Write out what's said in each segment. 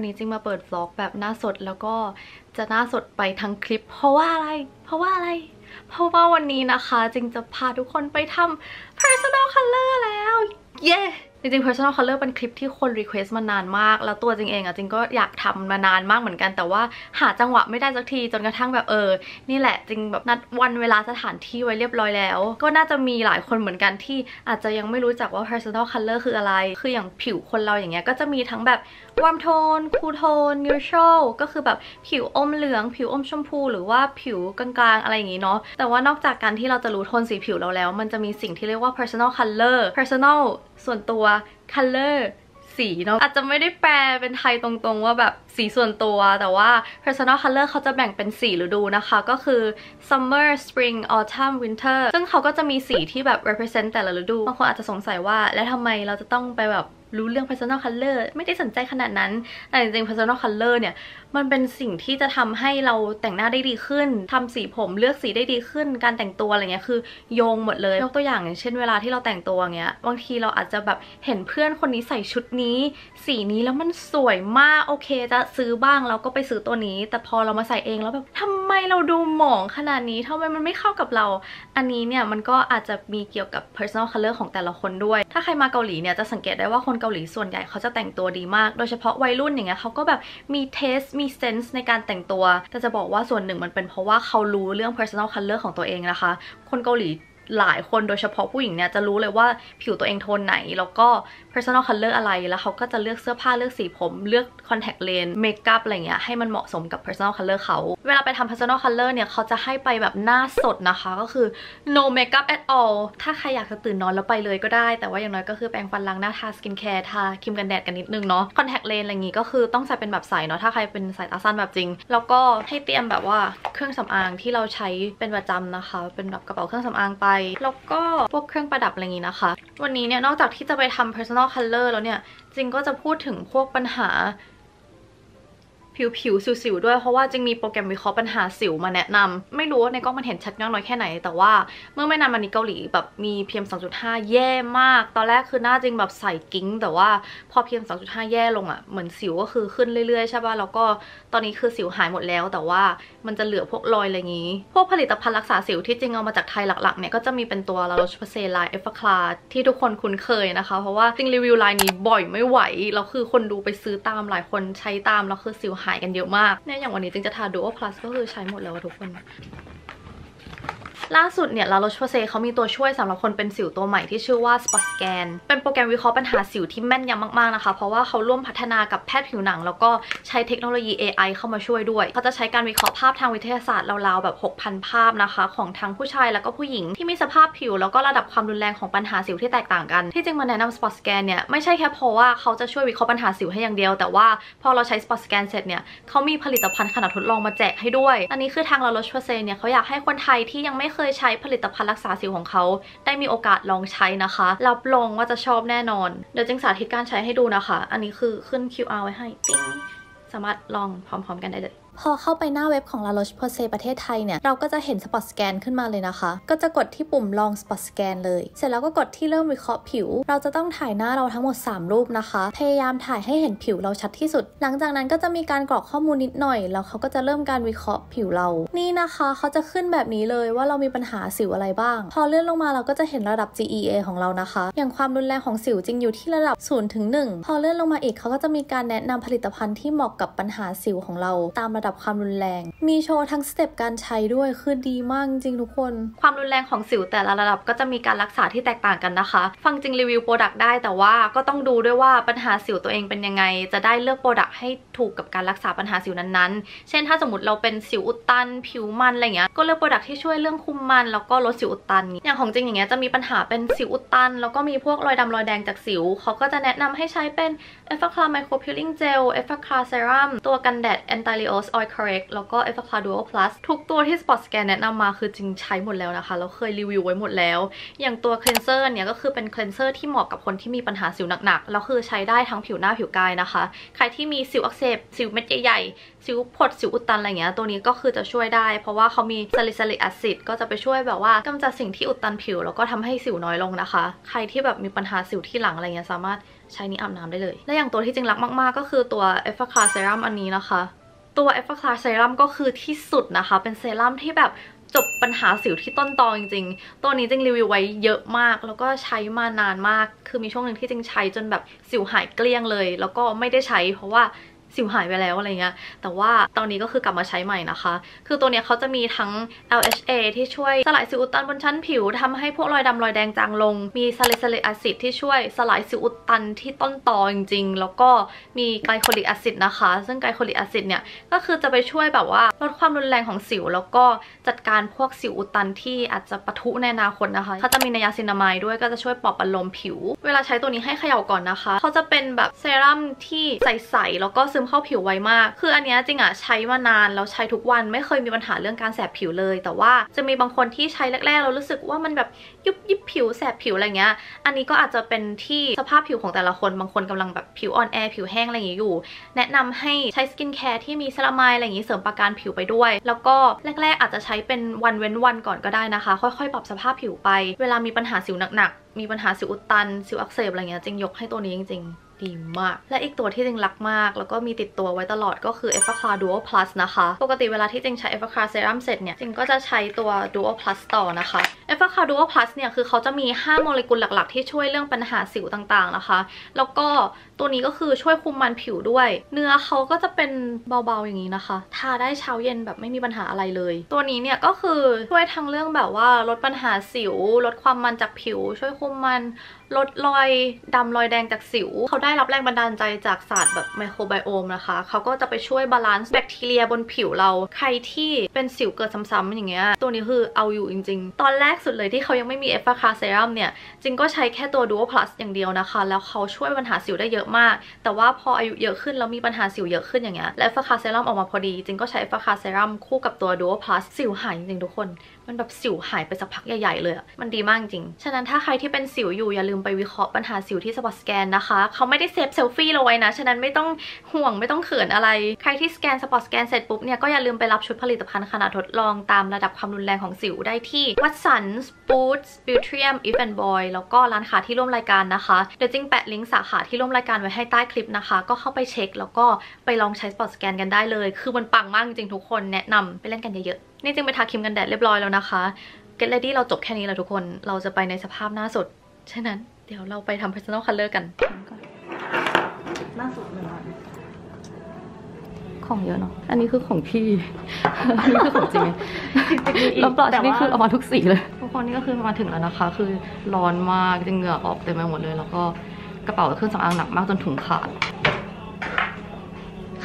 วันนี้จริงมาเปิดฟล็อกแบบหน้าสดแล้วก็จะหน้าสดไปทั้งคลิป เพราะว่าอะไร เพราะว่าอะไร เพราะว่าวันนี้นะคะจริงจะพาทุกคนไปทำ personal color แล้ว เย้ จริงๆ personal color เป็นคลิปที่คน request มานานมาก แล้วตัวจริงเองอะจริงก็อยากทำมานานมากเหมือนกัน แต่ว่าหาจังหวะไม่ได้สักทีจนกระทั่งแบบเออ นี่แหละจริงแบบนัดวันเวลาสถานที่ไว้เรียบร้อยแล้ว ก็น่าจะมีหลายคนเหมือนกันที่อาจจะยังไม่รู้จักว่า personal color คืออะไร คืออย่างผิวคนเราอย่างเงี้ยก็จะมีทั้งแบบ warm tone cool tone neutral ก็คือแบบผิวอมเหลือง ผิวอมชมพู หรือว่าผิวกลางๆ อะไรอย่างงี้เนาะ แต่ว่านอกจากการที่เราจะรู้โทนสีผิวเราแล้ว มันจะมีสิ่งที่เรียกว่า personal color personal ส่วนตัว color สีเนาะอาจจะไม่ได้แปลเป็นไทยตรงๆว่าแบบสีส่วนตัว แต่ว่า personal color เขาจะแบ่งเป็นสีฤดูนะคะ ก็คือ summer spring autumn winter ซึ่งเขาก็จะมีสีที่แบบ represent แต่ละฤดูบางคนอาจจะสงสัยว่า แล้วทำไมเราจะต้องไปแบบ รู้เรื่อง personal color ไม่ได้สนใจขนาดนั้น แต่จริงๆ personal color เนี่ย มันเป็นสิ่งที่จะทำให้เราแต่งหน้าได้ดีขึ้นทำสีผมเลือกสีได้ดีขึ้น การแต่งตัวอะไรเงี้ยคือโยงหมดเลยยกตัวอย่างอย่างเช่นเวลาที่เราแต่งตัวเงี้ย บางทีเราอาจจะแบบเห็นเพื่อนคนนี้ใส่ชุดนี้ สีนี้แล้วมันสวยมากโอเค จะซื้อบ้างเราก็ไปซื้อตัวนี้ แต่พอเรามาใส่เองแล้วแบบทำไมเราดูหมองขนาดนี้ทำไมมันไม่เข้ากับเรา อันนี้เนี่ยมันก็อาจจะมีเกี่ยวกับ personal color ของแต่ละคนด้วย ถ้าใครมาเกาหลีเนี่ยจะสังเกตได้ว่าคนเกาหลีส่วนใหญ่เขาจะแต่งตัวดีมาก โดยเฉพาะวัยรุ่นอย่างเงี้ยเขาก็แบบมี taste มี sense ในการแต่งตัว แต่จะบอกว่าส่วนหนึ่งมันเป็นเพราะว่าเขารู้เรื่อง personal color ของตัวเองนะคะ คนเกาหลี หลายคนโดยเฉพาะผู้หญิงเนี่ยจะรู้เลยว่าผิวตัวเองโทนไหน แล้วก็ personal color อะไรแล้วเขาก็จะเลือกเสื้อผ้าเลือกสีผม เลือก contact lens makeup อะไรเงี้ยให้มันเหมาะสมกับ personal color เขา เวลาไปทำ personal color เนี่ยเขาจะให้ไปแบบหน้าสดนะคะ ก็คือ no makeup at all ถ้าใครอยากจะตื่นนอนแล้วไปเลยก็ได้ แต่ว่าอย่างน้อยก็คือแปรงฟันล้างหน้าทา skincare ทาครีมกันแดดกันนิดนึงเนาะ contact lens อะไรงี้ก็คือต้องใส่เป็นแบบใสเนาะถ้าใครเป็นสายตาสั้นแบบจริง แล้วก็ให้เตรียมแบบว่าเครื่องสำอางที่เราใช้เป็นประจำนะคะ เป็นแบบกระเป๋าเครื่องสำอางไปแล้วก็พวกเครื่องประดับอะไรอย่างนี้นะคะ วันนี้เนี่ยนอกจากที่จะไปทำ personal color แล้วเนี่ยจริงก็จะพูดถึงพวกปัญหา ผิวๆสิวๆด้วย เพราะว่าจึงมีโปรแกรมวิเคราะห์ปัญหาสิวมาแนะนำไม่รู้ว่าในกล้องมันเห็นชัดมากน้อยแค่ไหน แต่ว่าเมื่อไม่นานมานี้เกาหลีแบบมี PM 2.5 แย่มาก ตอนแรกคือหน้าจริงแบบใส่กิ้ง แต่ว่าพอ PM 2.5 แย่ลงอะ่ะเหมือนสิวก็คือขึ้นเรื่อยๆใช่ป่ะแล้วก็ตอนนี้คือสิวหายหมดแล้ว แต่ว่ามันจะเหลือพวกรอยอะไรอย่างนี้ พวกผลิตภัณฑ์รักษาสิวที่จริงเอามาจากไทยหลักๆเนี่ยก็จะมีเป็นตัว La Roche-Posay ไลน์ Effaclar ที่ทุกคนคุ้นเคยนะคะ เพราะว่าจิงรีวิวไลน์นี้บ่อยไม่ไหวแล้วคือคนดูไปซื้อตามหลายคนใช้ตามแล้วคือสิวหายกันเยอะมากเนี่ยอย่างวันนี้จิงจะทา Duo Plus ก็คือใช้หมดแล้วทุกคน ล่าสุดเนี่ย La Roche-Posay เขามีตัวช่วยสำหรับคนเป็นสิวตัวใหม่ที่ชื่อว่า Spot Scan เป็นโปรแกรมวิเคราะห์ปัญหาสิวที่แม่นยำมากๆนะคะ เพราะว่าเขาร่วมพัฒนากับแพทย์ผิวหนัง แล้วก็ใช้เทคโนโลยี AI เข้ามาช่วยด้วย เขาจะใช้การวิเคราะห์ภาพทางวิทยาศาสตร์ราวๆแบบ 6,000 ภาพนะคะ ของทั้งผู้ชายแล้วก็ผู้หญิงที่มีสภาพผิว แล้วก็ระดับความรุนแรงของปัญหาสิวที่แตกต่างกัน ที่จริงมาแนะนำ Spot Scan เนี่ยไม่ใช่แค่เพราะว่าเขาจะช่วยวิเคราะห์ปัญหาสิวให้อย่างเดียว แต่ว่าพอเราใช้ Spot Scan เสร็จเนี่ยเขามีผลิตภัณฑ์ขนาดทดลองมาแจกให้ด้วย อันนี้คือทางลาโรชพเซเนี่ยเขาอยากให้คนไทยที่ยังไม่เคยใช้ผลิตภัณฑ์รักษาสิวของเขาได้มีโอกาสลองใช้นะคะ รับรองว่าจะชอบแน่นอน เดี๋ยวจึงสาธิตการใช้ให้ดูนะคะ อันนี้คือขึ้น QR ไว้ให้ ติ๊ง สามารถลองพร้อมๆ กันได้เลย พอเข้าไปหน้าเว็บของ La Roche Posay ประเทศไทยเนี่ย เราก็จะเห็น Spot Scan ขึ้นมาเลยนะคะ ก็จะกดที่ปุ่มลอง Spot Scan เลย เสร็จแล้วก็กดที่เริ่มวิเคราะห์ผิว เราจะต้องถ่ายหน้าเราทั้งหมด 3 รูปนะคะ พยายามถ่ายให้เห็นผิวเราชัดที่สุด หลังจากนั้นก็จะมีการกรอกข้อมูลนิดหน่อย แล้วเขาก็จะเริ่มการวิเคราะห์ผิวเรา นี่นะคะเขาจะขึ้นแบบนี้เลยว่าเรามีปัญหาสิวอะไรบ้าง พอเลื่อนลงมาเราก็จะเห็นระดับ GEA ของเรานะคะ อย่างความรุนแรงของสิวจริงอยู่ที่ระดับ0ถึง1พอเลื่อนลงมาอีกเขาก็จะมีการแนะนำผลิตภัณฑ์ที่เหมาะกับปัญหาสิวของเราตามระดับความรุนแรง มีโชว์ทั้ง step การใช้ด้วยคือดีมากจริงทุกคน ความรุนแรงของสิวแต่ละระดับก็จะมีการรักษาที่แตกต่างกันนะคะ ฟังจิงรีวิว product ได้แต่ว่าก็ต้องดูด้วยว่าปัญหาสิวตัวเองเป็นยังไง จะได้เลือก product ให้ถูกกับการรักษาปัญหาสิวนั้นๆ เช่น ถ้าสมมติเราเป็นสิวอุดตัน ผิวมันอะไรเงี้ยก็เลือก product ที่ช่วยเรื่องคุมมันแล้วก็ลดสิวอุดตัน อย่างของจิงอย่างเงี้ยจะมีปัญหาเป็นสิวอุดตัน แล้วก็มีพวกรอยดำรอยแดงจากสิวเขาก็จะแนะนำให้ใช้เป็นEffaclar Micro-Peeling Gel Effaclar Serum ตัวกันแดดแอนติลิโอสอ Point Correct แล้วก็ e f f a c l a Duo Plus ทุกตัวที่ Spot Scan แนะนำมาคือจิงใช้หมดแล้วนะคะเราเคยรีวิวไว้หมดแล้ว อย่างตัว Cleanser เนี่ยก็คือเป็น Cleanser ที่เหมาะกับคนที่มีปัญหาสิวหนักๆ แล้วคือใช้ได้ทั้งผิวหน้าผิวกายนะคะ ใครที่มีสิวอักเสบ สิวเม็ดใหญ่ๆ สิวผด สิวอุดตันอะไรเงี้ย ตัวนี้ก็คือจะช่วยได้ เพราะว่าเขามี salicylic acid ก็จะไปช่วยแบบว่ากำจัดสิ่งที่อุดตันผิว แล้วก็ทำให้สิวน้อยลงนะคะ ใครที่แบบมีปัญหาสิวที่หลังอะไรเงี้ยสามารถใช้นี้อาบน้ำได้เลย และอย่างตัวที่จิงรักมาก ๆ ก็คือตัว e f f a c a Serum อันนี้นะคะ ตัว e f f a c a Serum ก็คือที่สุดนะคะ เป็นเซรั่มที่แบบจบปัญหาสิวที่ต้นตอจริงๆ ตัวนี้จิงรีวิวไว้เยอะมาก แล้วก็ใช้มานานมาก คือมีช่วงหนึ่งที่จิงใช้จนแบบสิวหายเกลี้ยงเลย แล้วก็ไม่ได้ใช้เพราะว่า สิวหายไปแล้วอะไรเงี้ย แต่ว่าตอนนี้ก็คือกลับมาใช้ใหม่นะคะ คือตัวเนี้ยเขาจะมีทั้ง LHA ที่ช่วยสลายสิวอุดตันบนชั้นผิวทำให้พวกรอยดำรอยแดงจางลง มี salicylic acid ที่ช่วยสลายสิวอุดตันที่ต้นตอจริงๆ แล้วก็มี glycolic acid นะคะ ซึ่ง glycolic acid เนี่ยก็คือจะไปช่วยแบบว่าลดความรุนแรงของสิว แล้วก็จัดการพวกสิวอุดตันที่อาจจะปะทุในอนาคตนะคะเขาจะมี niacinamide ด้วยก็จะช่วยปลอบประโลมผิว เวลาใช้ตัวนี้ให้เขย่าก่อนนะคะเขาจะเป็นแบบเซรั่มที่ใสๆแล้วก็ซึมเข้าผิวไวมาก คืออันเนี้ยจิงอะใช้มานานแล้วใช้ทุกวันไม่เคยมีปัญหาเรื่องการแสบผิวเลย แต่ว่าจะมีบางคนที่ใช้แรกๆเรารู้สึกว่ามันแบบยุบยิบผิวแสบผิวอะไรเงี้ย อันนี้ก็อาจจะเป็นที่สภาพผิวของแต่ละคนบางคนกำลังแบบผิวอ่อนแอผิวแห้งอะไรอย่างงี้อยู่ แนะนำให้ใช้ skincare ที่มี ceramide อะไรอย่างงี้เสริมปราการผิวไปด้วย แล้วก็แรกๆอาจจะใช้เป็นวันเว้นวันก่อนก็ได้นะคะ ค่อยๆ ปรับสภาพผิวไป เวลามีปัญหาสิวหนักๆมีปัญหาสิวอุดตันสิวอักเสบอะไรเงี้ยจิงยกให้ตัวนี้จริง ๆ ดีมาก และอีกตัวที่จิงรักมาก แล้วก็มีติดตัวไว้ตลอดก็คือ e f f a c l a Duo Plus นะคะ ปกติเวลาที่จิงใช้ e f f a c l a Serum เสร็จเนี่ยจิงก็จะใช้ตัว Duo Plus ต่อนะคะ e f f a c l a Duo Plus เนี่ยคือเขาจะมี 5 โมเลกุลหลักๆ ที่ช่วยเรื่องปัญหาสิวต่างๆนะคะ แล้วก็ตัวนี้ก็คือช่วยคุมมันผิวด้วย เนื้อเขาก็จะเป็นเบาๆอย่างนี้นะคะ ทาได้เช้าเย็นแบบไม่มีปัญหาอะไรเลย ตัวนี้เนี่ยก็คือช่วยทั้งเรื่องแบบว่าลดปัญหาสิว ลดความมันจากผิว ช่วยคุมมัน ลดรอยดำรอยแดงจากสิวเขาได้รับแรงบันดาลใจจากศาสตร์แบบ microbiome นะคะ เขาก็จะไปช่วย balance แบคทีเรียบนผิวเรา ใครที่เป็นสิวเกิดซ้ำๆอย่างเงี้ย ตัวนี้คือเอาอยู่จริง ๆ ตอนแรกสุดเลยที่เขายังไม่มี Effaclar Serum เนี่ย จิงก็ใช้แค่ตัว Duo Plus อย่างเดียวนะคะ แล้วเขาช่วยปัญหาสิวได้เยอะมาก แต่ว่าพออายุเยอะขึ้นแล้วมีปัญหาสิวเยอะขึ้นอย่างเงี้ย และ Effaclar Serum ออกมาพอดี จิงก็ใช้ Effaclar Serum คู่กับตัว Duo Plus สิวหายจริงๆทุกคนมันแบบสิวหายไปสักพักใหญ่ๆเลยมันดีมากจริง ฉะนั้นถ้าใครที่เป็นสิวอยู่อย่าลืมไปวิเคราะห์ปัญหาสิวที่ Spot Scan นะคะ เขาไม่ได้ save selfie เราไว้นะ ฉะนั้นไม่ต้องห่วงไม่ต้องเขินอะไร ใครที่สแกนสปอตสแกนเสร็จปุ๊บเนี่ยก็อย่าลืมไปรับชุดผลิตภัณฑ์ขนาดทดลองตามระดับความรุนแรงของสิวได้ที่ Watsons Boots Beautrium If and Boy แล้วก็ร้านค้าที่ร่วมรายการนะคะ เดี๋ยวจิงแปะลิงก์สาขาที่ร่วมรายการไว้ให้ใต้คลิปนะคะ ก็เข้าไปเช็ค แล้วก็ไปลองใช้สปอตสแกนกันได้เลย คือมันปังมากจริงๆทุกคนแนะนำไปเล่นกันเยอะๆ นี่จริงไปทาครีมกันแดดเรียบร้อยแล้วนะคะ Get Ready เราจบแค่นี้แล้วทุกคน เราจะไปในสภาพหน้าสด ฉะนั้นเดี๋ยวเราไปทำ personal color กัน หน้าสุดเลยนะของเยอะเนาะ อันนี้คือของพี่ อันนี้คือของจริงแล้วบลัชนี่คือเอามาทุกสีเลย ทุกคนนี่ก็คือมาถึงแล้วนะคะ คือร้อนมากจริงเหงื่อออกเต็มไปหมดเลย แล้วก็กระเป๋าเครื่องสำอางหนักมากจนถุงขาด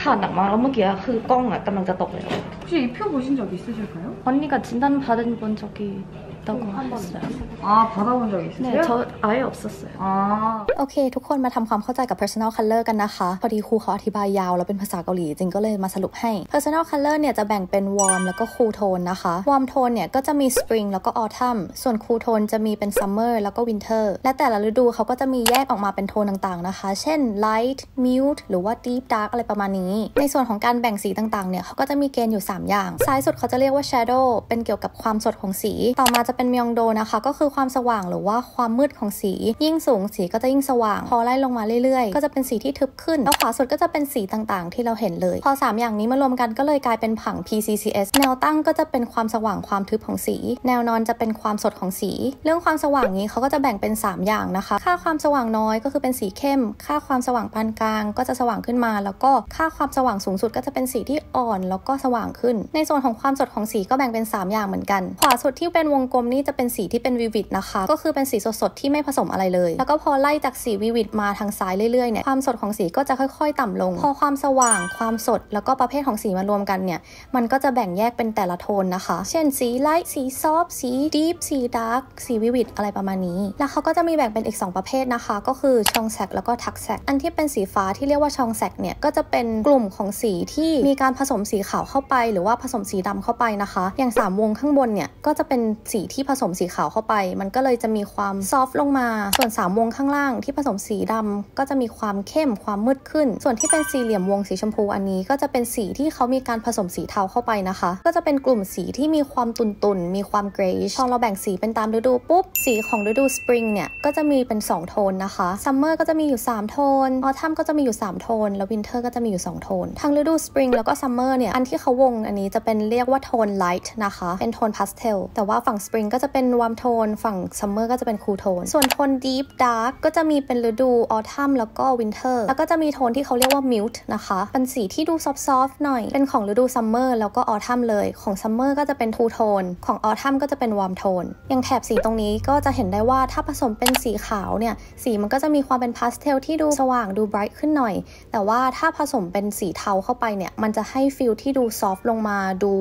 아, 그 다 막막무기야. 아, 어, 그 꽝, 아, 깜짝 떠버려. 혹시 입혀보신 적 있으실까요? 언니가 진단 받은 본 적이 있다고 했어요. 아 받아본 적 있으세요? 네, 저 아예 없었어요. 아 โอเค ทุกคนมาทำความเข้าใจกับ personal color กันนะคะ พอดีครูเขาอธิบายยาวแล้วเป็นภาษาเกาหลี จริงก็เลยมาสรุปให้ personal color เนี่ยจะแบ่งเป็น warm แล้วก็ cool tone นะคะ warm tone เนี่ยก็จะมี spring แล้วก็ autumn ส่วน cool tone จะมีเป็น summer แล้วก็ winter และแต่ละฤดูเขาก็จะมีแยกออกมาเป็นโทนต่างๆนะคะ เช่น light mute หรือว่า deep dark อะไรประมาณนี้ ในส่วนของการแบ่งสีต่างๆ เนี่ยเขาก็จะมีเกณฑ์อยู่ 3 อย่าง ซ้ายสุดเขาจะเรียกว่า shadow เป็นเกี่ยวกับความสดของสี ต่อมาจะ เป็นมยองโดนะคะ ก็คือความสว่างหรือว่าความมืดของสี ยิ่งสูงสีก็จะยิ่งสว่าง พอไล่ลงมาเรื่อยๆ ก็จะเป็นสีที่ทึบขึ้น แล้วขวาสุดก็จะเป็นสีต่างๆ ที่เราเห็นเลย พอ 3 อย่างนี้มารวมกันก็เลยกลายเป็นผัง PCCS แนวตั้งก็จะเป็นความสว่างความทึบของสี แนวนอนจะเป็นความสดของสี เรื่องความสว่างนี้เขาก็จะแบ่งเป็น 3 อย่างนะคะ ค่าความสว่างน้อยก็คือเป็นสีเข้ม ค่าความสว่างปานกลาง ก็จะสว่างขึ้นมา แล้วก็ค่าความสว่างสูงสุดก็จะเป็นสีที่อ่อน แล้วก็สว่างขึ้น ในส่วนของความสดของสีก็แบ่งเป็น 3 อย่างเหมือนกัน ขวาสุดที่เป็นวงกลมมนี่จะเป็นสีที่เป็นวิวิดนะคะ ก็คือเป็นสีสดๆที่ไม่ผสมอะไรเลย แล้วก็พอไล่จากสีวิวิดมาทางซ้ายเรื่อยๆเนี่ยความสดของสีก็จะค่อย ๆ ต่ำลง พอความสว่างความสดแล้วก็ประเภทของสีมารวมกันเนี่ยมันก็จะแบ่งแยกเป็นแต่ละโทนนะคะ เช่นสี light สี soft สี deep สี dark สี vivid อะไรประมาณนี้ แล้วเขาก็จะมีแบ่งเป็นอีก 2 ประเภทนะคะ ก็คือ청색 แล้วก็ 탁색อันที่เป็นสีฟ้าที่เรียกว่า청색เนี่ยก็จะเป็นกลุ่มของสีที่มีการผสมสีขาวเข้าไป หรือว่าผสมสีดำเข้าไปนะคะ อย่าง 3 วงข้างบนเนี่ยก็จะเป็นสีที่ผสมสีขาวเข้าไป มันก็เลยจะมีความ soft ลงมา ส่วน 3 วงข้างล่างที่ผสมสีดำก็จะมีความเข้มความมืดขึ้น ส่วนที่เป็นสี่เหลี่ยมวงสีชมพูอันนี้ก็จะเป็นสีที่เขามีการผสมสีเทาเข้าไปนะคะ ก็จะเป็นกลุ่มสีที่มีความตุนๆมีความ grayish พอเราแบ่งสีเป็นตามฤดูปุ๊บ สีของฤดูสปริงเนี่ยก็จะมีเป็น 2 โทนนะคะ summer ก็จะมีอยู่ 3 โทน autumn ก็จะมีอยู่ 3 โทน แล้ววินเทอร์ก็จะมีอยู่ 2 โทน ทั้งฤดูสปริงแล้วก็ summer เนี่ยอันที่เขาวงอันนี้จะเป็นเรียกว่าโทน light นะคะเป็นโทนพาสเทลแต่ว่าฝั่งสปริงก็จะเป็น warm tone ฝั่ง summer ก็จะเป็น cool tone ส่วนโทน deep dark ก็จะมีเป็นฤดูออทัมแล้วก็ winter แล้วก็จะมีโทนที่เขาเรียกว่า mute นะคะ เป็นสีที่ดูซอฟต์ๆหน่อย เป็นของฤดู summer แล้วก็ autumn เลย ของ summer ก็จะเป็น cool tone ของ autumn ก็จะเป็น warm tone อย่างแถบสีตรงนี้ก็จะเห็นได้ว่าถ้าผสมเป็นสีขาวเนี่ย สีมันก็จะมีความเป็นพาสเทลที่ดูสว่างดู bright ขึ้นหน่อย แต่ว่าถ้าผสมเป็นสีเทาเข้าไปเนี่ย มันจะให้ feel ที่ดู soft ลงมา ดู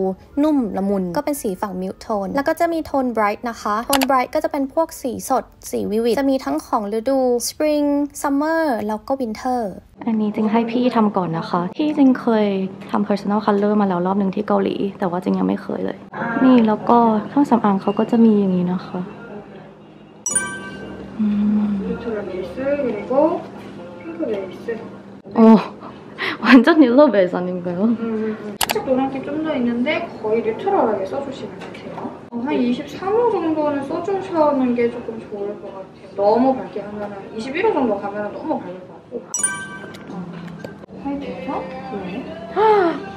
นุ่มละมุน ก็เป็นสีฝั่ง mute tone แล้วก็จะมีโทน ไบรท์นะคะ โทนไบรท์ก็จะเป็นพวกสีสด สีวิวิดจะมีทั้งของฤดูสปริงซัมเมอร์แล้วก็วินเทอร์ อันนี้จริงให้พี่ทำก่อนนะคะ พี่จริงเคยทำ personal color มาแล้วรอบหนึ่งที่เกาหลี แต่ว่าจริงยังไม่เคยเลย นี่แล้วก็เครื่องสำอางเขาก็จะมีอย่างนี้นะคะอืม 뉴트럴 베이스 그리고 핑크 베이스. 어 완전 옐로 베이스 아닌가요? 음, 살짝 노란기 좀 더 있는데 거의 뉴트럴하게 써주시면 돼요. 어, 한 23호 정도는 써주시는 게 조금 좋을 것 같아요. 너무 밝게 하면은 21호 정도 가면은 너무 밝을 것 같고. 어, 화이트에서 블랙.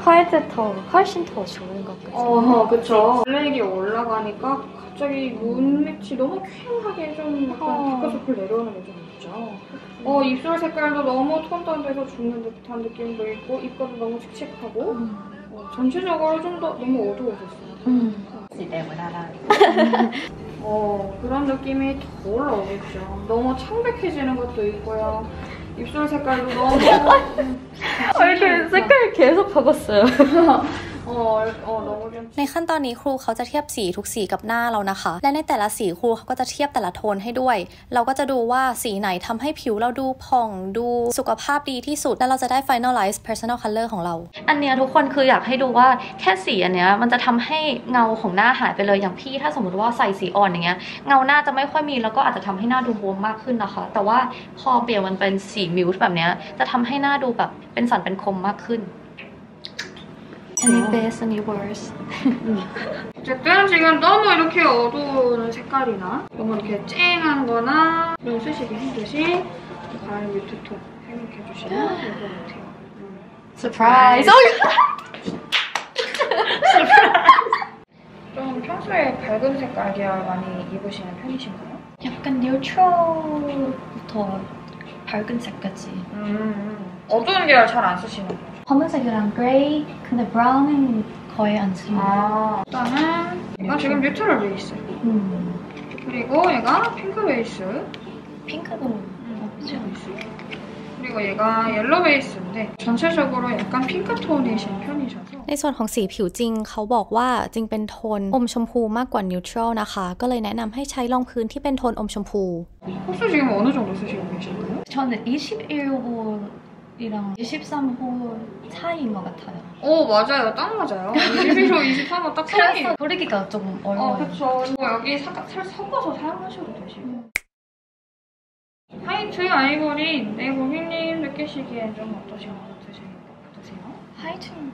화이트 더 훨씬 더 좋은 것 같아요. 어, 그쵸. 블랙이 올라가니까 갑자기 눈밑이 너무 쾌하게 좀 약간 어. 다크서클 내려오는 게 좀 있죠. 어, 입술 색깔도 너무 톤 다운돼서 죽는 듯한 느낌도 있고 입가도 너무 칙칙하고 어, 전체적으로 좀 더 너무 어두워졌어요. 음. 어, 그런 느낌이 더 올라오겠죠. 너무 창백해지는 것도 있고요. 입술 색깔도 너무 얼굴 색깔 계속 바꿨어요. ในขั้นตอนนี้ครูเขาจะเทียบสีทุกสีกับหน้าเรานะคะ และในแต่ละสีครูเขาก็จะเทียบแต่ละโทนให้ด้วย เราก็จะดูว่าสีไหนทำให้ผิวเราดูผ่องดูสุขภาพดีที่สุด แล้วเราจะได้ finalize personal color ของเรา อันเนี้ยทุกคนคืออยากให้ดูว่าแค่สีอันเนี้ยมันจะทำให้เงาของหน้าหายไปเลยอย่างพี่ถ้าสมมติว่าใส่สีอ่อนอย่างเงี้ยเงาหน้าจะไม่ค่อยมีแล้วก็อาจจะทำให้หน้าดูบวมมากขึ้นนะคะ แต่ว่าพอเปลี่ยนมันเป็นสีมิวส์แบบเนี้ยจะทำให้หน้าดูแบบเป็นสันเป็นคมมากขึ้น Anything is worse. 어쨌든 지금 너무 이렇게 어두운 색깔이나 너무 이렇게 쨍한 거나 좀 쓰시기 힘드신 그 과일 뮤트톤 생각해주시면 될 것 같아요. 음. 서프라이즈 네. 좀 평소에 밝은 색깔이야 많이 입으시는 편이신가요? 약간 뉴트럴부터 밝은 색까지. 음, 음. 어두운 계열 잘 안 쓰시는 거예요? 검은색이랑 그레이 근데 브라운은 거의 안 쓰는 아. 일단은 이건 지금 뉴트럴 베이스. 음. 그리고 얘가 핑크 베이스. 핑크도 핑크 베이스. 그리고 얘가 옐로 베이스인데 전체적으로 약간 핑크톤이신 편이셔서 ในส่วนของสีผิวจริง เขาบอกว่าจริงเป็นโทนอมชมพูมากกว่า neutral นะคะ ก็เลยแนะนำให้ใช้รองพื้นที่เป็นโทนอมชมพู 호 지금 어느 정도 쓰시고 계신가요? 저는 21호 이랑 23호 차이인 것 같아요. 오 맞아요 딱 맞아요 21호 23호 딱 그래서 고르기가 좀어 어려워요. 그쵸 이거 여기 사, 살 섞어서 사용하셔도 되시고 화이트 아이보리 네 고객님 느끼시기엔 좀 어떠신 것 같으세요? 같으세요? 화이트는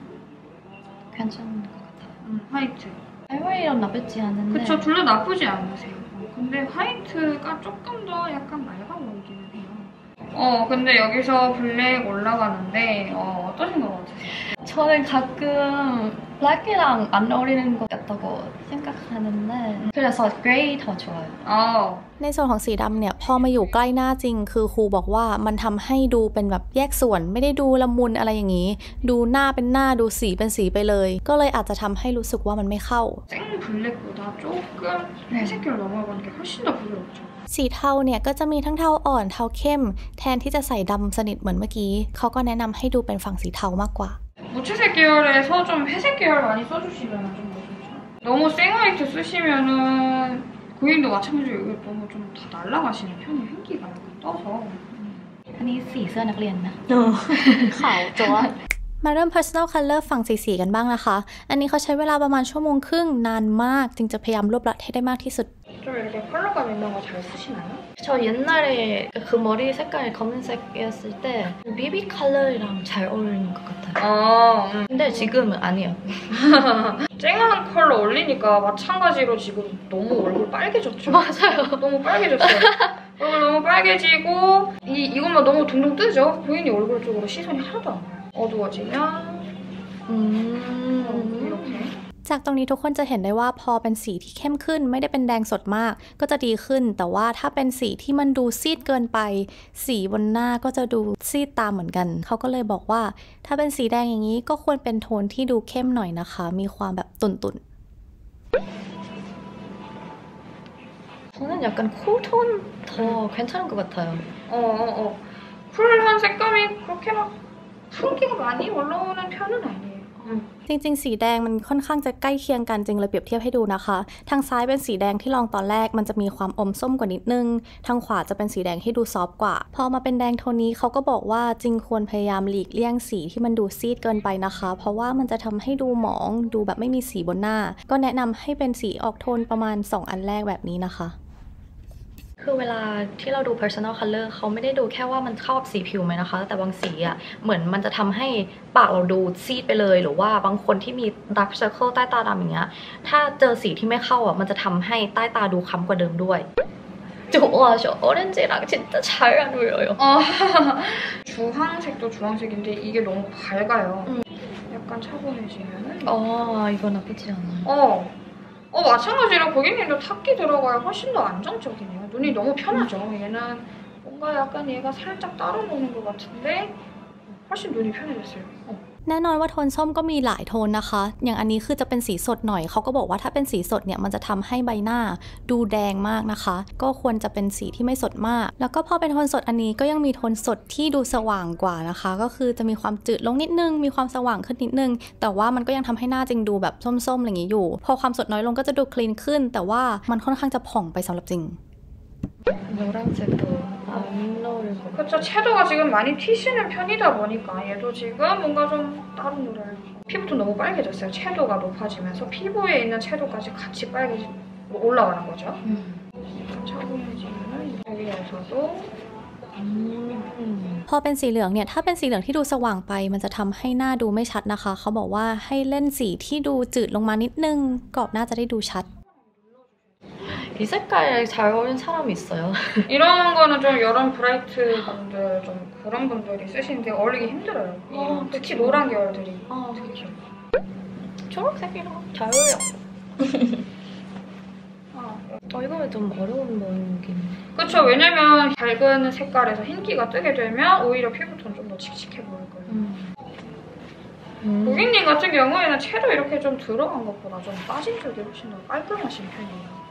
괜찮은 것 같아요. 음, 화이트 아이보리랑 나쁘지 않은데 그쵸 둘다 나쁘지 않으세요 어, 근데 화이트가 조금 더 약간 맑아 해요 어 근데 여기서 블랙 올라가는데 어, 어떠신 것 같으세요? 저는 가끔 블랙이랑 안 어울리는 것 같다고 생각하는데 그래서 그레이 더 좋아요. 아, ในส่วนของสีดำเนี่ย พอมาอยู่ใกล้หน้าจริง คือครูบอกว่ามันทำให้ดูเป็นแบบแยกส่วน ไม่ได้ดูละมุนอะไรอย่างนี้ ดูหน้าเป็นหน้าดูสีเป็นสีไปเลย ก็เลยอาจจะทำให้รู้สึกว่ามันไม่เข้า 생 블랙보다 조금 회색계열 넘어가는 게 훨씬 더 부드럽죠. สีเทาเนี่ยก็จะมีทั้งเทาอ่อนเทาเข้ม แทนที่จะใส่ดำสนิทเหมือนเมื่อกี้ เขาก็แนะนำให้ดูเป็นฝั่งสีเทามากกว่า 무채색 계열에서 좀 회색 계열 많이 써주시면 좀 더 좋죠. 너무 생 화이트 쓰시면은 고객도 마찬가지로 이게 너무 좀 다 날라가시는 편이 흰기가 약간 떠서 อันนี้สีเสื้อนักเรียนนะ ขาวจ้วมาเริ่ม personal color ฝั่งสีๆกันบ้างนะคะ อันนี้เขาใช้เวลาประมาณชั่วโมงครึ่งนานมาก จึงจะพยายามรวบรัดให้ได้มากที่สุด 좀 이렇게 컬러감 있는 거 잘 쓰시나요? 저 옛날에 그 머리 색깔이 검은색이었을 때 비비 컬러랑 잘 어울리는 것 같아요. 아, 음. 근데 지금은 아니에요. 쨍한 컬러 올리니까 마찬가지로 지금 너무 얼굴 빨개졌죠? 맞아요. 너무 빨개졌어요. 얼굴 너무 빨개지고 이, 이것만 너무 둥둥 뜨죠? 고객님 얼굴 쪽으로 시선이 하나도 안 가요. 어두워지면 음. 이렇게 จากตรงนี้ทุกคนจะเห็นได้ว่าพอเป็นสีที่เข้มขึ้น ไม่ได้เป็นแดงสดมาก ก็จะดีขึ้น แต่ว่าถ้าเป็นสีที่มันดูซีดเกินไป สีบนหน้าก็จะดูซีดตามเหมือนกัน เขาก็เลยบอกว่า ถ้าเป็นสีแดงอย่างนี้ก็ควรเป็นโทนที่ดูเข้มหน่อยนะคะ มีความแบบตุ่นๆ 저는 약간 쿨톤 더 괜찮은 것 같아요. 어, 어, 어. 쿨한 색감이 그렇게 막 푸른기가 많이 올라오는 편은 아니에요. จริง ๆ สีแดงมันค่อนข้างจะใกล้เคียงกันจึงเลยเปรียบเทียบให้ดูนะคะ ทางซ้ายเป็นสีแดงที่ลองตอนแรกมันจะมีความอมส้มกว่านิดนึง ทางขวาจะเป็นสีแดงที่ดูซอฟกว่า พอมาเป็นแดงโทนนี้เขาก็บอกว่าจริงควรพยายามหลีกเลี่ยงสีที่มันดูซีดเกินไปนะคะ เพราะว่ามันจะทำให้ดูหมอง ดูแบบไม่มีสีบนหน้า ก็แนะนำให้เป็นสีออกโทนประมาณ 2 อันแรกแบบนี้นะคะ คือเวลาที่เราดู personal color เขาไม่ได้ดูแค่ว่ามันเข้ากับสีผิวไหมนะคะ แต่บางสีอ่ะ เหมือนมันจะทำให้ปากเราดูซีดไปเลย หรือว่าบางคนที่มี dark circle ใต้ตาดำอย่างเงี้ย ถ้าเจอสีที่ไม่เข้าอ่ะ มันจะทำให้ใต้ตาดูค้ำกว่าเดิมด้วยจูว่าชอ orange랑 진짜 잘 어울려요. 어, 주황색도 주황색인데 이게 너무 밝아요. 음. 약간 차분해지면은 아, 이거 나쁘지 않아요. 어. 어, 마찬가지로 고객님도 탁기 들어가야 훨씬 더 안정적이네요. 눈이 너무 편하죠. 얘는 뭔가 약간 얘가 살짝 따로 노는 것 같은데 훨씬 눈이 편해졌어요. 어. แน่นอนว่าโทนส้มก็มีหลายโทนนะคะ อย่างอันนี้คือจะเป็นสีสดหน่อย เขาก็บอกว่าถ้าเป็นสีสดเนี่ยมันจะทำให้ใบหน้าดูแดงมากนะคะ ก็ควรจะเป็นสีที่ไม่สดมาก แล้วก็พอเป็นโทนสดอันนี้ก็ยังมีโทนสดที่ดูสว่างกว่านะคะ ก็คือจะมีความจืดลงนิดนึง มีความสว่างขึ้นนิดนึง แต่ว่ามันก็ยังทำให้หน้าจริงดูแบบส้มๆอะไรอย่างนี้อยู่ พอความสดน้อยลงก็จะดูคลีนขึ้น แต่ว่ามันค่อนข้างจะผ่องไปสำหรับจริง 노란색도 안 어울릴 것 같아요. 그쵸, 채도가 지금 많이 튀시는 편이다 보니까 얘도 지금 뭔가 좀 다른 노래를 피부톤 너무 빨개졌어요. 채도가 높아지면서 피부에 있는 채도까지 같이 빨개지 올라가는 거죠. 음. 차분해지면은 여기에서도 음. พอเป็นสีเหลืองเนี่ย ถ้าเป็นสีเหลืองที่ดูสว่างไป มันจะทำให้หน้าดูไม่ชัดนะคะ เขาบอกว่าให้เล่นสีที่ดูจืดลงมานิดนึงกรอบหน้าจะได้ดูชัด 이 색깔 잘 어울리는 사람이 있어요. 이런 거는 좀 여름 브라이트 분들 좀 그런 분들이 쓰시는데 어울리기 힘들어요. 이 어, 특히 그쵸. 노란 계열들이 아, 특히. 초록색이랑 잘 어울려. 아, 어, 이거는 좀 어려운 느낌. 그쵸. 왜냐면 밝은 색깔에서 흰기가 뜨게 되면 오히려 피부톤 좀 더 칙칙해 보일 거예요. 음. 고객님 같은 경우에는 채도 이렇게 좀 들어간 것보다 좀 빠진 쪽이 훨씬 더 깔끔하신 편이에요.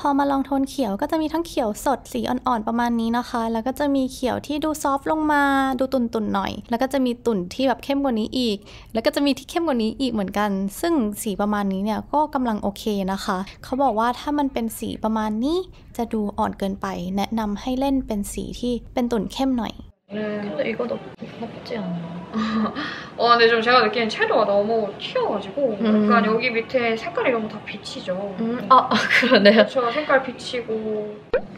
พอมาลองโทนเขียวก็จะมีทั้งเขียวสดสีอ่อนๆประมาณนี้นะคะ แล้วก็จะมีเขียวที่ดูซอฟต์ลงมาดูตุ่นๆหน่อย แล้วก็จะมีตุ่นที่แบบเข้มกว่านี้อีก แล้วก็จะมีที่เข้มกว่านี้อีกเหมือนกัน ซึ่งสีประมาณนี้เนี่ยก็กำลังโอเคนะคะ เขาบอกว่าถ้ามันเป็นสีประมาณนี้จะดูอ่อนเกินไป แนะนำให้เล่นเป็นสีที่เป็นตุ่นเข้มหน่อย 네. 근데 이거 나, 나쁘지 않아. 어, 근데 좀 제가 느끼는 채도가 너무 튀어가지고 음. 약간 여기 밑에 색깔이 너무 다 비치죠. 음, 아, 그러네요. 제가 색깔 비치고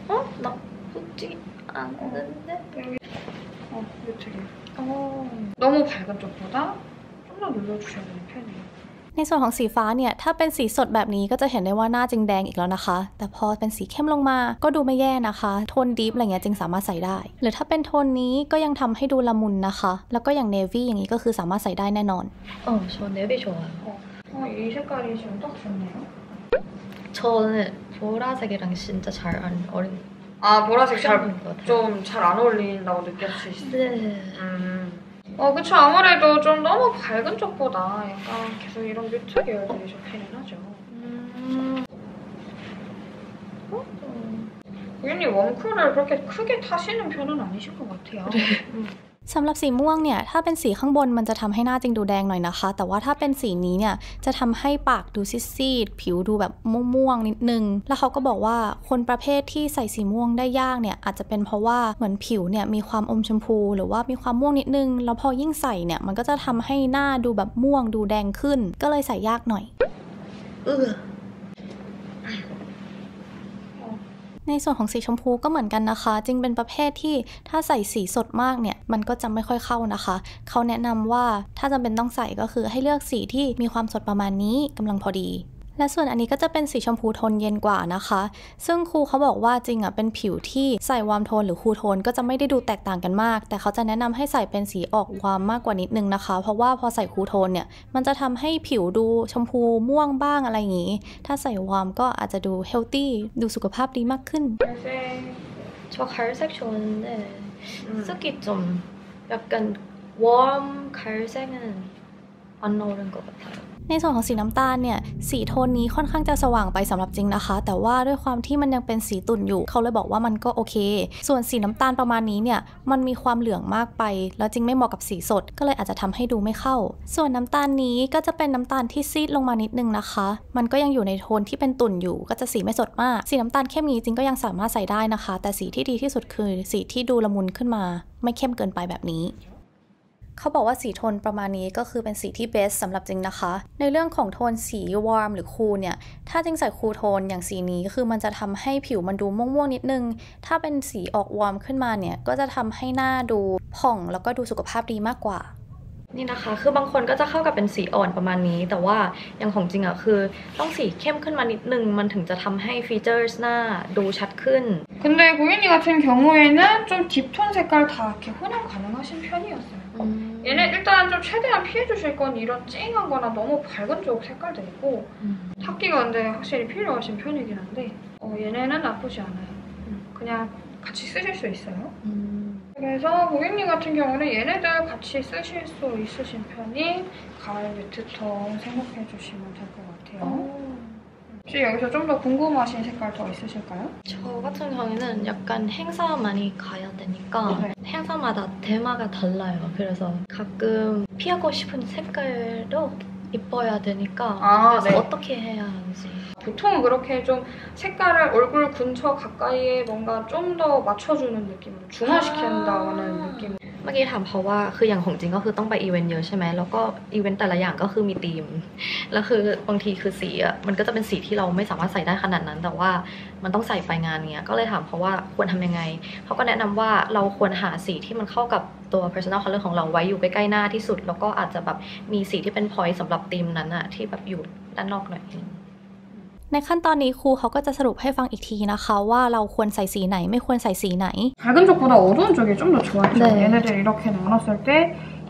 어? 나쁘지 않는데? 어, 밑에 어. 너무 밝은 쪽보다 좀 더 눌러주셔야 되는 편이에요. ในส่วนของสีฟ้าเนี่ย ถ้าเป็นสีสดแบบนี้ก็จะเห็นได้ว่าหน้าจริงแดงอีกแล้วนะคะ แต่พอเป็นสีเข้มลงมา ก็ดูไม่แย่นะคะ โทนดีฟอะไรเงี้ยจึงสามารถใส่ได้ หรือถ้าเป็นโทนนี้ก็ยังทำให้ดูละมุนนะคะ แล้วก็อย่างเนวี่อย่างนี้ก็คือสามารถใส่ได้แน่นอน 어, 저 네비 좋아요. 어, 이 색깔이 지금 딱 좋네요. 저는 보라색이랑 진짜 잘 안 어울린 아 보라색 잘 것 같아요. 좀 잘 안 어울린다고 느꼈으시죠? 네. 음. 어 그쵸 아무래도 좀 너무 밝은 쪽보다 약간 계속 이런 뮤트 계열들이 좋기는 하죠. 음, 고객님 웜쿨을 그렇게 크게 타시는 편은 아니신 것 같아요. 음. สำหรับสีม่วงเนี่ยถ้าเป็นสีข้างบนมันจะทำให้หน้าจริงดูแดงหน่อยนะคะ แต่ว่าถ้าเป็นสีนี้เนี่ยจะทำให้ปากดูซีดๆผิวดูแบบม่วงๆนิดนึง แล้วเขาก็บอกว่าคนประเภทที่ใส่สีม่วงได้ยากเนี่ยอาจจะเป็นเพราะว่าเหมือนผิวเนี่ยมีความอมชมพู หรือว่ามีความม่วงนิดนึง แล้วพอยิ่งใส่เนี่ยมันก็จะทำให้หน้าดูแบบม่วงดูแดงขึ้น ก็เลยใส่ยากหน่อย 으. ในส่วนของสีชมพูก็เหมือนกันนะคะ จึงเป็นประเภทที่ถ้าใส่สีสดมากเนี่ยมันก็จะไม่ค่อยเข้านะคะ เขาแนะนำว่าถ้าจำเป็นต้องใส่ก็คือให้เลือกสีที่มีความสดประมาณนี้กำลังพอดี และส่วนอันนี้ก็จะเป็นสีชมพูโทนเย็นกว่านะคะ ซึ่งครูเขาบอกว่าจริงอ่ะเป็นผิวที่ใส่วอร์มโทนหรือคูลโทนก็จะไม่ได้ดูแตกต่างกันมาก แต่เขาจะแนะนำให้ใส่เป็นสีออกวอร์มมากกว่านิดนึงนะคะ เพราะว่าพอใส่คูลโทนเนี่ย มันจะทำให้ผิวดูชมพูม่วงบ้างอะไรอย่างนี้ ถ้าใส่วอร์มก็อาจจะดูเฮลตี้ดูสุขภาพดีมากขึ้น 갈색. 저 갈색 좋아하는데 음. 쓰기 좀 약간 웜 갈색은 안 어울린 것 같아요. ในส่วนของสีน้ำตาลเนี่ยสีโทนนี้ค่อนข้างจะสว่างไปสำหรับจริงนะคะ แต่ว่าด้วยความที่มันยังเป็นสีตุ่นอยู่ เขาเลยบอกว่ามันก็โอเค ส่วนสีน้ำตาลประมาณนี้เนี่ยมันมีความเหลืองมากไป แล้วจริงไม่เหมาะกับสีสด ก็เลยอาจจะทำให้ดูไม่เข้า ส่วนน้ำตาลนี้ก็จะเป็นน้ำตาลที่ซีดลงมานิดนึงนะคะ มันก็ยังอยู่ในโทนที่เป็นตุ่นอยู่ ก็จะสีไม่สดมาก สีน้ำตาลเข้มนี้จริงก็ยังสามารถใส่ได้นะคะ แต่สีที่ดีที่สุดคือสีที่ดูละมุนขึ้นมา ไม่เข้มเกินไปแบบนี้ เขาบอกว่าสีโทนประมาณนี้ก็คือเป็นสีที่เบสสำหรับจริงนะคะ ในเรื่องของโทนสีวอร์มหรือคูลเนี่ย ถ้าจริงใส่คูลโทนอย่างสีนี้คือมันจะทำให้ผิวมันดูม่วงๆนิดนึง ถ้าเป็นสีออกวอร์มขึ้นมาเนี่ย ก็จะทำให้หน้าดูผ่องแล้วก็ดูสุขภาพดีมากกว่า นี่นะคะ คือบางคนก็จะเข้ากับเป็นสีอ่อนประมาณนี้ แต่ว่าอย่างของจริงอะคือ ต้องสีเข้มขึ้นมานิดนึง มันถึงจะทำให้ฟีเจอร์หน้าดูชัดขึ้น 근데 고객님 같은 경우에는 좀 딥톤 색깔 다 이렇게 혼용 가능하신 편이었어요. 얘네 일단 좀 최대한 피해주실 건 이런 찡한 거나 너무 밝은 쪽 색깔들이고 탁기가 근데 확실히 필요하신 편이긴 한데 어, 얘네는 나쁘지 않아요. 음, 그냥 같이 쓰실 수 있어요. 그래서 고객님 같은 경우는 얘네들 같이 쓰실 수 있으신 편이 가을 뮤트톤 생각해 주시면 될 것 같아요. 혹시 여기서 좀 더 궁금하신 색깔 더 있으실까요? 저 같은 경우에는 약간 행사 많이 가야 되니까 네. 행사마다 테마가 달라요. 그래서 가끔 피하고 싶은 색깔도 입어야 되니까 아, 그래서 네. 어떻게 해야 하는지 보통 그렇게 좀 색깔을 얼굴 근처 가까이에 뭔가 좀 더 맞춰주는 느낌으로 중화시킨다는 아. 느낌. เมื่อกี้ถามเพราะว่าคืออย่างของจิงก็คือต้องไปอีเวนต์เยอะใช่ไหมแล้วก็อีเวนต์แต่ละอย่างก็คือมีธีมแล้วคือบางทีคือสีอะมันก็จะเป็นสีที่เราไม่สามารถใส่ได้ขนาดนั้น แต่ว่ามันต้องใส่ไปงานเงี้ยก็เลยถามเพราะว่าควรทำยังไงเขาก็แนะนำว่าเราควรหาสีที่มันเข้ากับตัว personal color ของเราไว้อยู่ใกล้ๆหน้าที่สุด แล้วก็อาจจะแบบมีสีที่เป็น point สำหรับธีมนั้นอะที่แบบอยู่ด้านนอกหน่อยนึง ในขั้นตอนนี้ครูเขาก็จะสรุปให้ฟังอีกทีนะคะ ว่าเราควรใส่สีไหนไม่ควรใส่สีไหน 밝은 쪽보다 어두운 쪽이 좀 더 좋아요. 네. 얘네들 이렇게 나눴을 때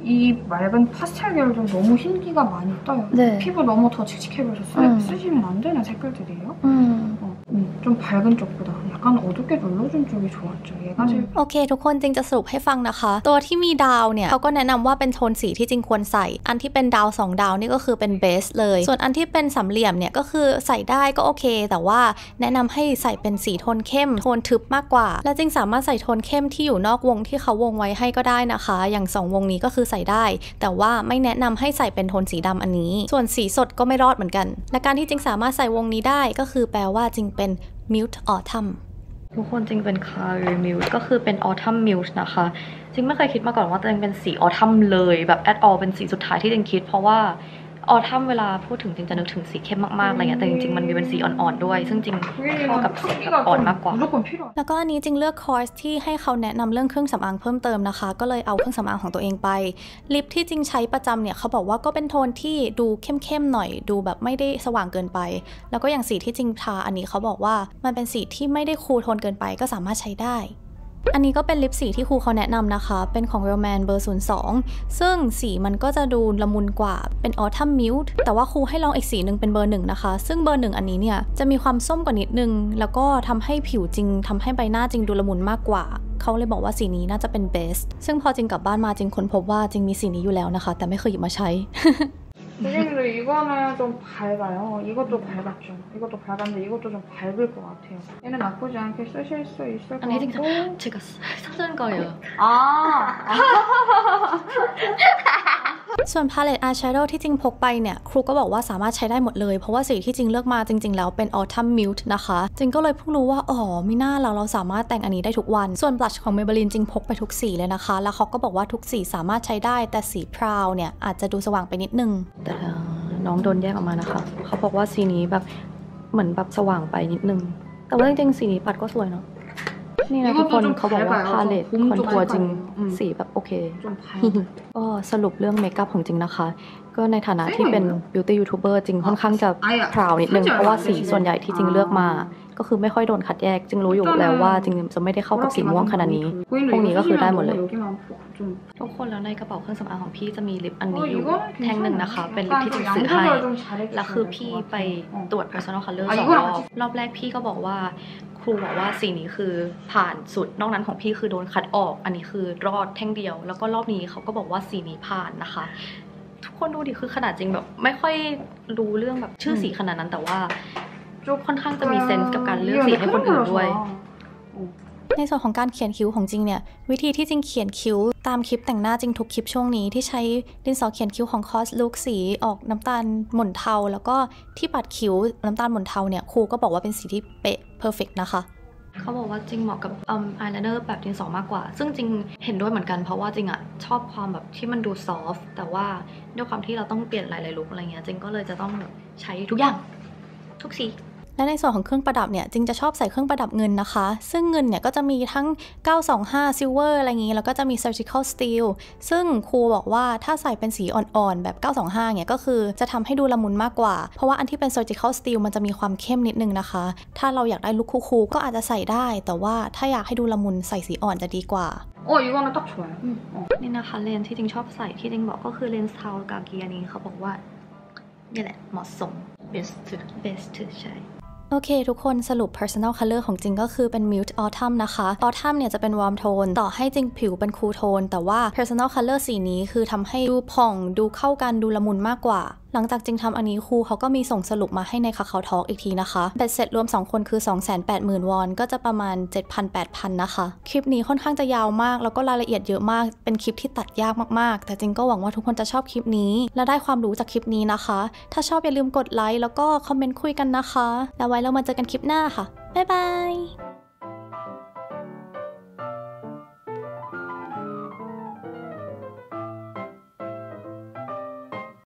이 맑은 파스텔 계열도 너무 흰기가 많이 떠요. 네. 피부 너무 더 칙칙해 보셔서 쓰- 음. 쓰시면 안 되는 색깔들이에요. อืม 어, 음, 좀 밝은 쪽보다 약간 어둡게 눌러준 쪽이 좋았죠. 얘가 제일 โอเค ทุกคนจริงจะสรุปให้ฟังนะคะ ตัวที่มีดาวเนี่ยเขาก็แนะนำว่าเป็นโทนสีที่จริงควรใส่ อันที่เป็นดาว 2 ดาวนี่ก็คือเป็นเบสเลย ส่วนอันที่เป็นสามเหลี่ยมเนี่ยก็คือใส่ได้ก็โอเค แต่ว่าแนะนำให้ใส่เป็นสีโทนเข้ม โทนทึบมากกว่า และจริงสามารถใส่โทนเข้มที่อยู่นอกวงที่เขาวงไว้ให้ก็ได้นะคะ อย่าง 2 วงนี้ก็คือ ใส่ได้ แต่ว่าไม่แนะนำให้ใส่เป็นโทนสีดำอันนี้ ส่วนสีสดก็ไม่รอดเหมือนกัน และการที่จิงสามารถใส่วงนี้ได้ก็คือแปลว่าจิงเป็น mute autumn ทุกคนจริงเป็น Color Muse ก็คือเป็น Autumn Muse นะคะ จริงไม่เคยคิดมาก่อนว่าตัวเองเป็นสี Autumn เลยแบบ at all เป็นสีสุดท้ายที่จริงคิด เพราะว่า autumn เวลาพูดถึงจิงจะนึกถึงสีเข้มมากๆอะไรเงี้ยแต่จริงๆมันมีเป็นสีอ่อนๆด้วย ซึ่งจิงเข้ากับสีแบบอ่อนมากกว่า แล้วก็อันนี้จิงเลือกคอร์สที่ให้เขาแนะนำเรื่องเครื่องสำอางเพิ่มเติมนะคะ ก็เลยเอาเครื่องสำอางของตัวเองไป ลิปที่จิงใช้ประจำเนี่ยเขาบอกว่าก็เป็นโทนที่ดูเข้มๆหน่อยดูแบบไม่ได้สว่างเกินไป แล้วก็อย่างสีที่จิงทาอันนี้เขาบอกว่ามันเป็นสีที่ไม่ได้ cool tone เกินไปก็สามารถใช้ได้ อันนี้ก็เป็นลิปสีที่ครูเขาแนะนำนะคะ เป็นของ rom&nd เบอร์ 02 ซึ่งสีมันก็จะดูละมุนกว่า เป็น Autumn Mute แต่ว่าครูให้ลองอีกสีหนึ่งเป็นเบอร์หนึ่งนะคะ ซึ่งเบอร์หนึ่งอันนี้เนี่ย จะมีความส้มกว่านิดนึง แล้วก็ทำให้ผิวจริงทำให้ใบหน้าจริงดูละมุนมากกว่า เขาเลยบอกว่าสีนี้น่าจะเป็น best ซึ่งพอจริงกลับบ้านมาจริงค้นพบว่าจริงมีสีนี้อยู่แล้วนะคะ แต่ไม่เคยหยิบมาใช้ 선생님들 이거는 좀 밝아요. 이것도 밝았죠. 이것도 밝았는데 이것도 좀 밝을 것 같아요. 얘는 나쁘지 않게 쓰실 수 있을 것 아니. 같고. 제가 사준 거예요. 아, ส่วนพาเลตอายแชโดว์ที่จริงพกไปเนี่ย ครูก็บอกว่าสามารถใช้ได้หมดเลย เพราะว่าสีที่จริงเลือกมาจริง ๆ แล้วเป็น Autumn Mute นะคะ จริงก็เลยเพิ่งรู้ว่า อ๋อมีหน้าเราเราสามารถแต่งอันนี้ได้ทุกวัน ส่วนบลัชของ Maybelline จริงพกไปทุกสีเลยนะคะ แล้วเขาก็บอกว่าทุกสีสามารถใช้ได้แต่สีพราวเนี่ยอาจจะดูสว่างไปนิดนึงแต่น้องโดนแยกออกมานะคะ เขาบอกว่าสีนี้แบบเหมือนแบบสว่างไปนิดนึง แต่ว่าจริงๆสีนี้ปัดก็สวยเนาะ นี่นะทุกคนเขาบอกว่า palette contour จิงสีแบบโอเคก็สรุปเรื่อง makeup ของจิงนะคะ ก็ในฐานะที่เป็น beauty YouTuber จิงค่อนข้างจะ proud นิดนึง เพราะว่าสีส่วนใหญ่ที่จิงเลือกมา ก็คือไม่ค่อยโดนคัดแยก จิงรู้อยู่แล้วว่าจริงๆจะไม่ได้เข้ากับสีม่วงขนาดนี้ พวกนี้ก็คือได้หมดเลย ทุกคนแล้วในกระเป๋าเครื่องสำอางของพี่จะมีลิปอันนี้อยู่แท่งหนึ่งนะคะ เป็นลิปที่จิงซื้อให้ แล้วคือพี่ไปตรวจ personal color สองรอบรอบแรกพี่ก็บอกว่าครูบอกว่าสีนี้คือผ่านสุดนอกนั้นของพี่คือโดนคัดออก อันนี้คือรอดแท่งเดียว แล้วก็รอบนี้เขาก็บอกว่าสีนี้ผ่านนะคะ ทุกคนดูดิคือขนาดจริงแบบไม่ค่อยรู้เรื่องแบบชื่อสีขนาดนั้นแต่ว่า รูปค่อนข้างจะมีเซนส์กับการเลือกสีให้คนอื่นด้วย ในส่วนของการเขียนคิ้วของจริงเนี่ย วิธีที่จริงเขียนคิ้ว ตามคลิปแต่งหน้าจริงทุกคลิปช่วงนี้ที่ใช้ดินสอเขียนคิ้วของคอสลุกสีออกน้ำตาลหม่นเทา แล้วก็ที่ปัดคิ้วน้ำตาลหม่นเทาเนี่ยครูก็บอกว่าเป็นสีที่เป๊ะ perfect นะคะเขาบอกว่าจิงเหมาะกับอายไลเนอร์แบบดินสอมากกว่า ซึ่งจิงเห็นด้วยเหมือนกันเพราะว่าจิงอะชอบความแบบที่มันดู soft แต่ว่าด้วยความที่เราต้องเปลี่ยนหลายๆ look อะไรเงี้ยจิงก็เลยจะต้องแบบใช้ทุกอย่าง ทุกสี และในส่วนของเครื่องประดับเนี่ยจิงจะชอบใส่เครื่องประดับเงินนะคะ ซึ่งเงินเนี่ยก็จะมีทั้ง 925 silver อะไรอย่างงี้ แล้วก็จะมี surgical steel ซึ่งครูบอกว่าถ้าใส่เป็นสีอ่อนๆ แบบ 925เนี่ยก็คือจะทำให้ดูละมุนมากกว่า เพราะว่าอันที่เป็น surgical steel มันจะมีความเข้มนิดนึงนะคะ ถ้าเราอยากได้ลุคคูลๆก็อาจจะใส่ได้ แต่ว่าถ้าอยากให้ดูละมุนใส่สีอ่อนจะดีกว่าโอ้ยว่ามันตกช่วยนี่นะคะเลนที่จริงชอบใส่ที่จริงบอกก็คือเลนส์เทากาเกียนี้เขาบอกว่านี่แหละเหมาะสม best best ใช่ โอเค ทุกคนสรุป personal color ของจริงก็คือเป็น mute autumn นะคะ autumn เนี่ยจะเป็น warm tone ต่อให้จริงผิวเป็น cool tone แต่ว่า personal color สีนี้คือทำให้ดูผ่องดูเข้ากันดูละมุนมากกว่า หลังจากจริงทำอันนี้ครูเขาก็มีส่งสรุปมาให้ในคาคาทอกอีกทีนะคะเบ็ดเสร็จรวม 2 คนคือ 280,000 วอน ก็จะประมาณ 7,000-8,000 นะคะ คลิปนี้ค่อนข้างจะยาวมาก แล้วก็รายละเอียดเยอะมาก เป็นคลิปที่ตัดยากมากๆ แต่จริงก็หวังว่าทุกคนจะชอบคลิปนี้ และได้ความรู้จากคลิปนี้นะคะ ถ้าชอบอย่าลืมกดไลค์แล้วก็คอมเมนต์คุยกันนะคะ แล้วไว้เรามาเจอกันคลิปหน้าค่ะบ๊ายบาย